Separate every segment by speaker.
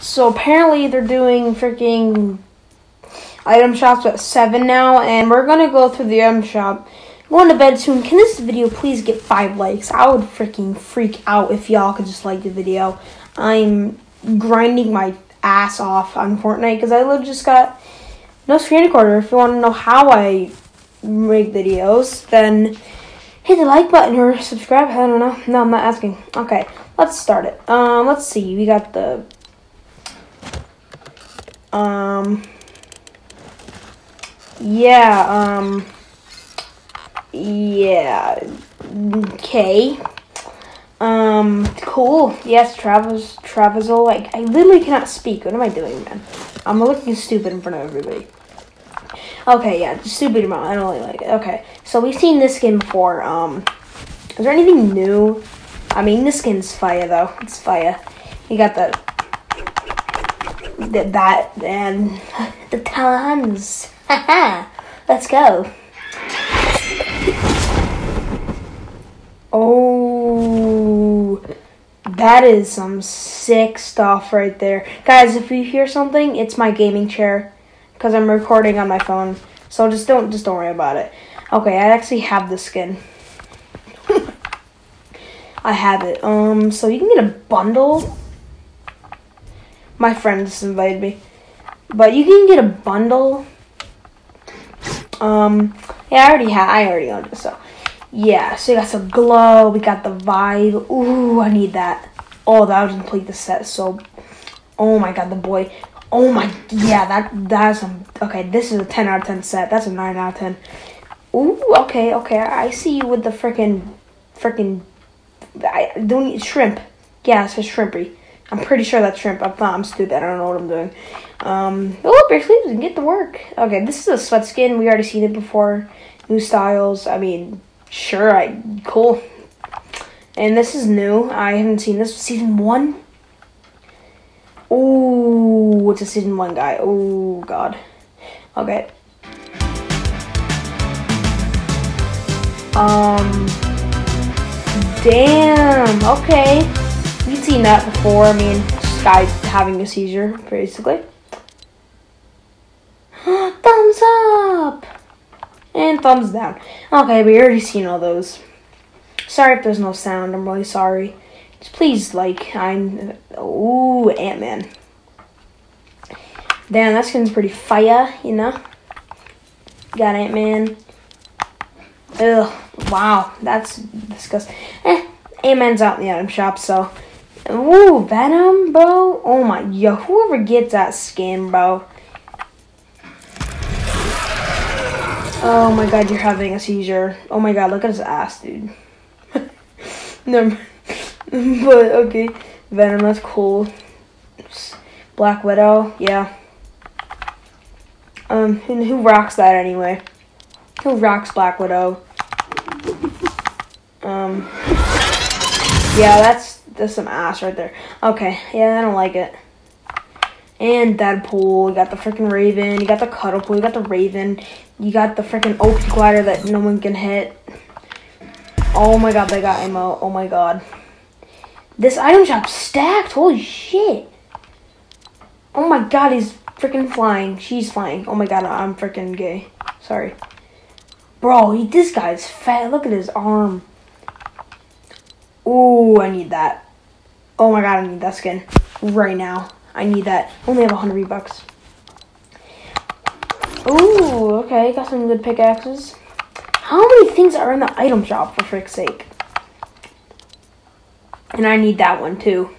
Speaker 1: So apparently they're doing freaking item shops at seven now, and we're gonna go through the item shop. Going to bed soon. Can this video please get five likes? I would freaking freak out if y'all could just like the video. I'm grinding my ass off on Fortnite because I just got no screen recorder. If you want to know how I make videos, then hit the like button or subscribe. I don't know. No, I'm not asking. Okay, let's start it. Um, let's see. We got the um. Yeah. Um. Yeah. Okay. Um. Cool. Yes, Travis. Travisol. Like I literally cannot speak. What am I doing, man? I'm looking stupid in front of everybody. Okay, yeah, stupid amount. I don't really like it. Okay, so we've seen this skin before. Um, is there anything new? I mean, this skin's fire though. It's fire. You got the, the that and the talons. Haha. Let's go. Oh, that is some sick stuff right there, guys. If you hear something, it's my gaming chair because I'm recording on my phone. So just don't just don't worry about it. Okay, I actually have the skin. I have it. Um, so you can get a bundle. My friend just invited me, but you can get a bundle. Um, yeah, I already had. I already owned it. So yeah, so you got some glow. We got the vibe. Ooh, I need that. Oh, that would complete the set. So, oh my god, the boy. Oh my, yeah, that that's. Okay, this is a ten out of ten set. That's a nine out of ten. Ooh, okay, okay. I see you with the freaking, freaking. I don't eat shrimp. Yeah, it's says shrimpy. I'm pretty sure that's shrimp. I'm. I'm stupid. I don't know what I'm doing. Um. Oh, bare sleeves and get to work. Okay, this is a sweat skin. We already seen it before. New styles. I mean, sure. I cool. And this is new. I haven't seen this season one. Ooh, it's a season one guy. Oh god. Okay. Um. Damn. Okay. Seen that before. I mean, just guy having a seizure, basically. thumbs up and thumbs down. Okay, we already seen all those. Sorry if there's no sound. I'm really sorry. Just please, like, I'm. Ooh, Ant Man. Damn, that skin's pretty fire, you know? Got Ant Man. Ugh, wow, that's disgusting. Eh, Ant Man's out in the item shop, so. Ooh, Venom, bro. Oh my, yo, whoever gets that skin, bro. Oh my god, you're having a seizure. Oh my god, look at his ass, dude. Never but okay, Venom, that's cool. Black Widow, yeah. Um, who, who rocks that anyway? Who rocks Black Widow? Um, yeah, that's that's some ass right there. Okay, yeah, I don't like it. And Deadpool, you got the freaking Raven, you got the Cuddlepool, you got the Raven, you got the freaking OP glider that no one can hit. Oh my god, they got ammo. Oh my god. This item shop stacked. Holy shit. Oh my god, he's freaking flying. She's flying. Oh my god, I'm freaking gay. Sorry. Bro, he, this guy's fat. Look at his arm. Ooh, I need that. Oh my god, I need that skin. Right now. I need that. Only have 100 bucks. Ooh, okay. Got some good pickaxes. How many things are in the item shop, for frick's sake? And I need that one, too.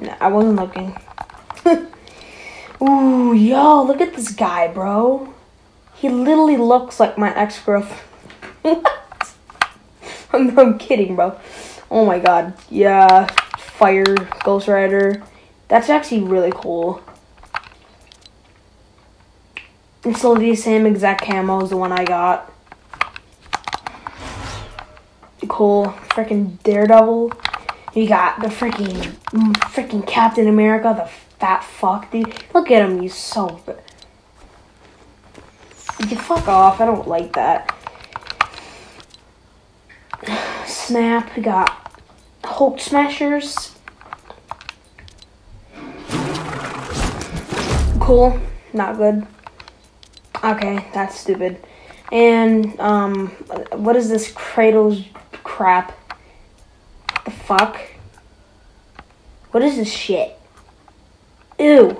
Speaker 1: No, I wasn't looking. Ooh, yo, look at this guy, bro. He literally looks like my ex-girlfriend. I'm, I'm kidding, bro. Oh my god. Yeah, Fire Ghost Rider. That's actually really cool. It's still the same exact camo as the one I got. Cool. Freaking Daredevil. You got the freaking mm, freaking Captain America, the fat fuck, dude. Look at him, he's so. You fuck off. I don't like that. Snap. We got Hulk Smashers. Cool. Not good. Okay, that's stupid. And, um, what is this Kratos crap? the fuck? What is this shit? Ew.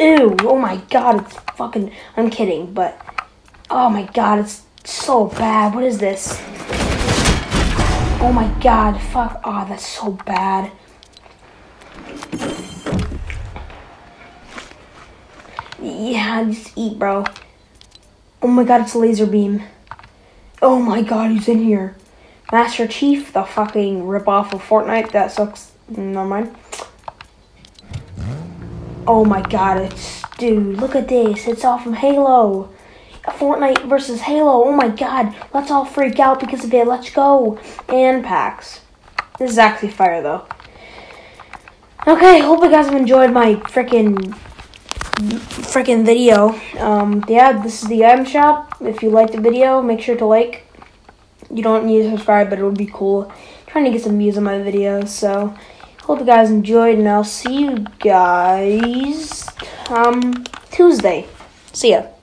Speaker 1: Ew. Oh my god, it's fucking. I'm kidding, but. Oh my god, it's so bad. What is this? Oh my god, fuck. Oh, that's so bad. Yeah, just eat, bro. Oh my god, it's a laser beam. Oh my god, he's in here. Master Chief, the fucking ripoff of Fortnite. That sucks. Never mind. Oh my god, it's. Dude, look at this. It's all from Halo. Fortnite versus Halo. Oh my god. Let's all freak out because of it. Let's go. And packs. This is actually fire though. Okay, hope you guys have enjoyed my freaking freaking video. Um, yeah, this is the item shop. If you liked the video, make sure to like. You don't need to subscribe, but it would be cool. trying to get some views on my videos, so hope you guys enjoyed, and I'll see you guys um Tuesday. See ya.